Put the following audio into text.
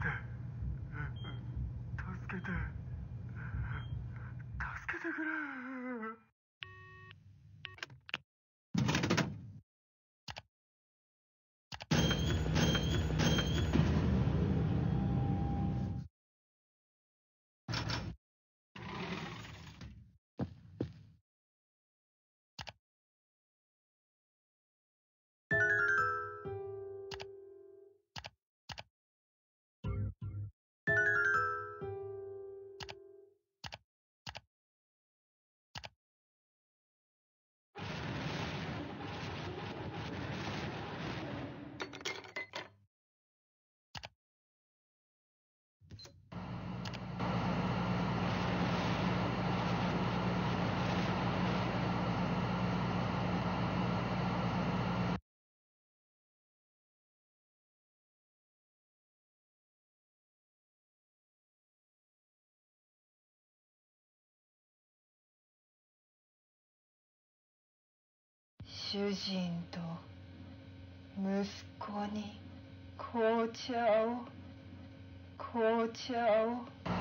て。助けて。助けてくれ。主人と息子に紅茶を紅茶を。